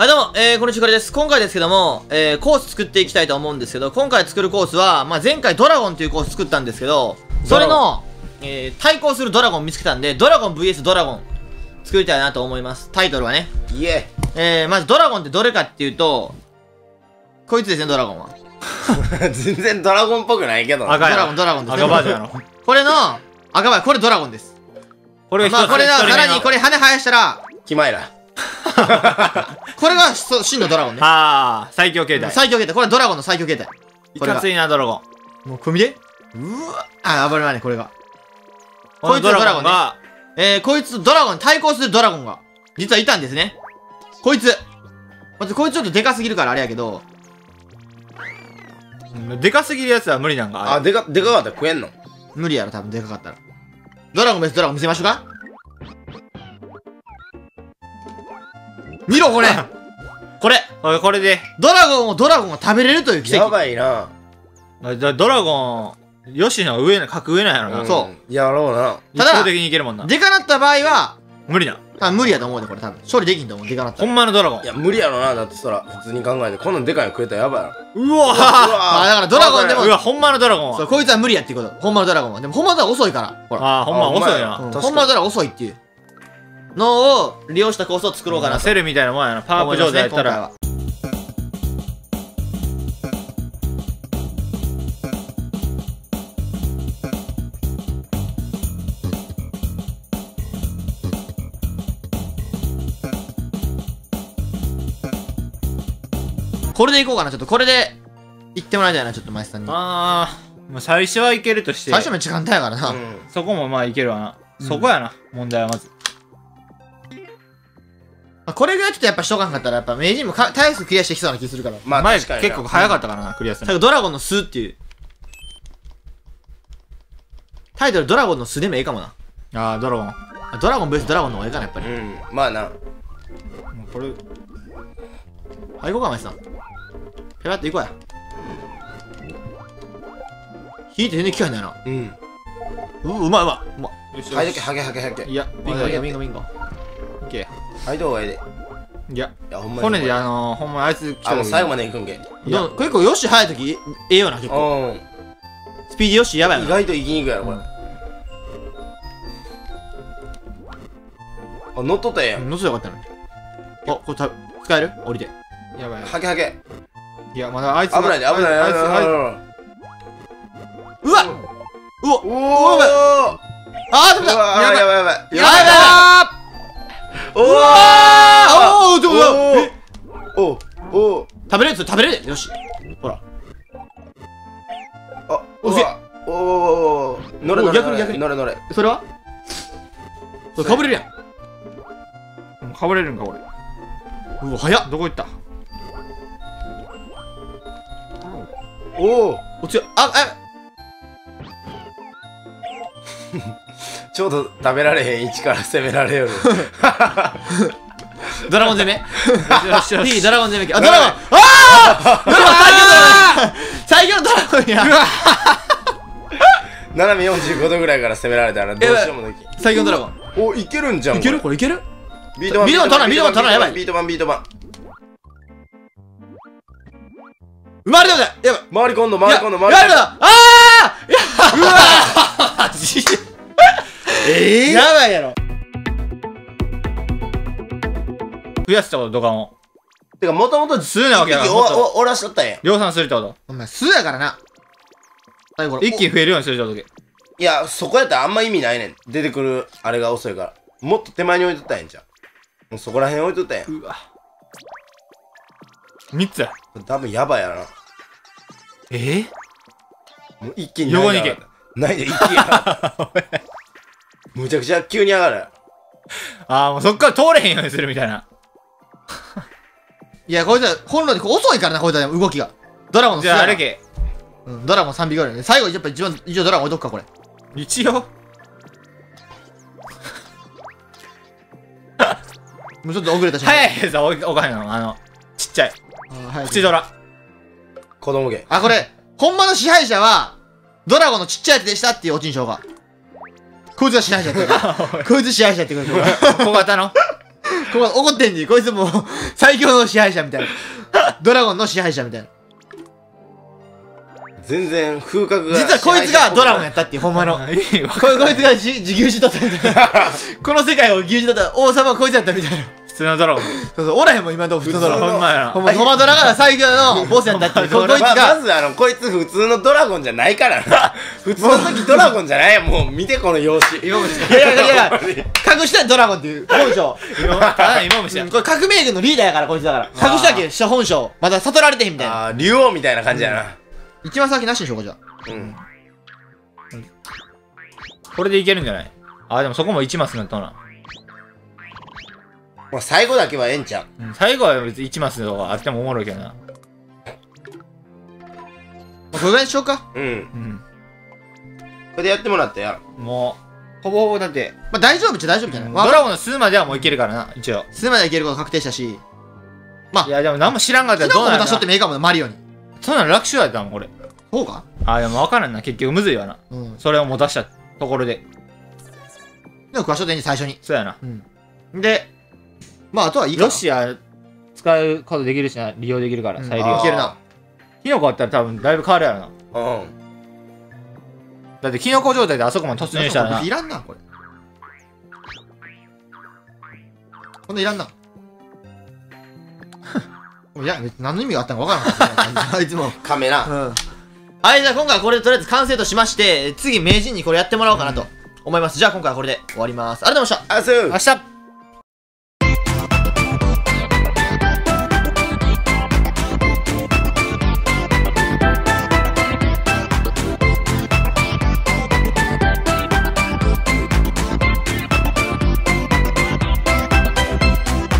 はい、どうも、えー、こんにちはです。今回ですけども、えー、コース作っていきたいと思うんですけど、今回作るコースは、まあ、前回ドラゴンというコース作ったんですけど、それの、えー、対抗するドラゴン見つけたんで、ドラゴン VS ドラゴン作りたいなと思います。タイトルはね。イエえー、まずドラゴンってどれかっていうと、こいつですね、ドラゴンは。全然ドラゴンっぽくないけどな。ドラゴン、ドラゴンですね。赤バージョンやろこれの、赤バーこれドラゴンです。これがまあ、これの、さらにこれれ羽生やしたら、キマイラ。これがそう真のドラゴンね。ああ最強形態最強形態。これドラゴンの最強形態。いかついなドラゴンもう組でうわあ、暴れまね、これが。ここいつのドラゴンねがえー、こいつとドラゴンに対抗するドラゴンが、実はいたんですね。こいつ。まずこいつちょっとでかすぎるからあれやけど、うんでかすぎるやつは無理なんか？ああ、れでか、でかかったら食えんの？無理やろ、多分でかかったら。ドラゴン別ドラゴン見せましょうか？見ろ、これ これこれでドラゴンをドラゴンが食べれるという奇や跡。ばいな。だドラゴンヨシの上な格上なんやろな、んそうやろうな。ただ一方的にいけるもんなでかなった場合は、無理な多分無理やと思うで、これ多分。処理できんと思う、でかなったほら。んまのドラゴンいや、無理やろな。だってそら、普通に考えて、こんなんでかいの食えたらやばいやろ。うわうあだからドラゴンでもうわほんまのドラゴンそう、はこいつは無理やっていうこと。ほんまのドラゴンは。でもほんまのドラゴン遅いから。ほら。ああほんま遅いなほんまのドラゴン遅いっていうのを利用したコースを作ろうかなと。セルみたいなもんやな。パワーアップ状態やったら。これでいこうかな、ちょっとこれで行ってもらいたいな、ちょっとマイスさんに。ああもう最初はいけるとして。最初めっちゃ簡単やからな。うん。そこもまあいけるわな、うんそこやな。問題はまずまあこれぐらいちょっとやっぱしとかんかったら、やっぱ名人もか大数クリアしてきそうな気するから。まあ、前確かにな。結構早かったからなクリアする最後ドラゴンの巣っていう。タイトルドラゴンの巣でもええかもな。ああドラゴンあドラゴン VS ドラゴンの方がええかな、やっぱり。うん。まあな。もうこれはい、行こうか、マイスさん。ペパッと行こうや。引いて全然効かへんだよな。うん。う、うまいうまい。うまい。よしはい、だけ、はけはけはけ。いやビンゴビンゴビンゴビンゴ。いけはい、どうがええで。いいやや、ほんまに。骨であのー、ほんまあいつ来あ、た時もう最後まで行くんけ。いや結構ヨッシー早い時ええよな、結構。うスピーディーヨッシーやばい。意外と行きにくいやろ、これ。あ、乗っとったやん。乗せよかったのに。あ、これた使える？降りて。やばいはけはけ。いやまだあいつ危ないで、危ない、あいつ危ない。うわうわおおやばいあー、ダメだうわやばいやばいやばいやばいやおばいあーおー、ちょっと待っておおお食べれる食べれる？よし。ほら。あおせうわおお乗れ乗れ逆に乗れ乗れそれはそれかぶれるやん。うんかぶれるんかこれうわ、早っ。どこ行ったおおお強い。あ、あ、ちょうど食べられへん位置から攻められよる。ドラゴン攻め？いい、ドラゴン攻め。あ、ドラゴンああドラゴン最強のドラゴン最強のドラゴンや。斜め45度ぐらいから攻められたらどうしようもでき最強のドラゴン。んおいけるんじゃんいける？ここれいける？れビート板ビート板取らんビート板取らんやばい。ビート板ビート板生まれたんだやばい。回り込んど回り込んど回り込んだああうわええやばいやろ。増やしたことドカンを。てかもともと数なわけやからおおしとったん。や量産するってこと？お前、素やからな。最後の一気に増えるようにするってこといやそこやったらあんま意味ないねん。出てくるあれが遅いから。もっと手前に置いとったんやんじゃん。もうそこら辺置いとったん。やうわ。3つや。多分やばいやな。えもう一気に横に行け。ないで一気に上がるむちゃくちゃ急に上がるああもうそっから通れへんようにするみたいな いや、こいつは本来で遅いからな、こいつは動きが。ドラゴンの素じゃああれけうん、ドラゴン3匹ぐらいね。最後、やっぱ一番、一応ドラゴン置いとくか、これ。一応？もうちょっと遅れたし。早いやつは置い置かへんのあのちっちゃいあドラ子供毛あ、これ、ほんまの支配者は、ドラゴンのちっちゃいやつでしたっていうオチにしようか。こいつが支配者やってくる。こいつ支配者やってくる。小型の？ここ怒ってんじこいつもう最強の支配者みたいな。ドラゴンの支配者みたいな。全然風格が。実はこいつがドラゴンやったっていうほんまの。ここいつがじ自牛耳取ったみたいな。この世界を牛耳取った王様はこいつやったみたいな普通のドラゴン。そうそうおらへんもん今のとこ普通のドラゴンほんまや。なほんまホマドラが最強のボスやったっていうここいつままがずあのこいつ普通のドラゴンじゃないからな。普通の時ドラゴンじゃないもう見てこの容姿。今虫いやいやいやいや隠したドラゴンっていう本性。今、あ、今虫やこれ革命軍のリーダーやからこいつだから。隠したけど本性。まだ悟られてへんみたいな。あー竜王みたいな感じやな。一番先なしにしようかじゃあうん。これでいけるんじゃない？あ、でもそこも1マスになったな。まあ最後だけはええんちゃう？うん最後は別に1マスとかあってもおもろいけどな。まあこれぐらいにしようかうんうん。これでやってもらったやもう、ほぼほぼだって、まあ大丈夫っちゃ大丈夫じゃない、まあドラゴンの数まではもういけるからな、一応。数までいけること確定したしいや、でも何も知らんかったキノコも出らどうなるしとってもいいかもなマリオにそんなの楽勝やったもん、これ。そうか？あ、でも分からんな。結局むずいわな。うんそれを持たしたところで。でも食わしとっていいね最初にそうやな。でまああとはいいかな。ロシア使うことできるしな、利用できるから、うん。再利用。い。けるな。キノコあったら多分だいぶ変わるやろな。うん。だってキノコ状態であそこまで突入したらな。いらんなこれ。こんないらんな。いや何の意味があったのか分からん。かったねあいつも。カメラ。うん。はいじゃあ今回はこれでとりあえず完成としまして次名人にこれやってもらおうかなと思います。じゃあ今回はこれで終わります。ありがとうございました。あそう明日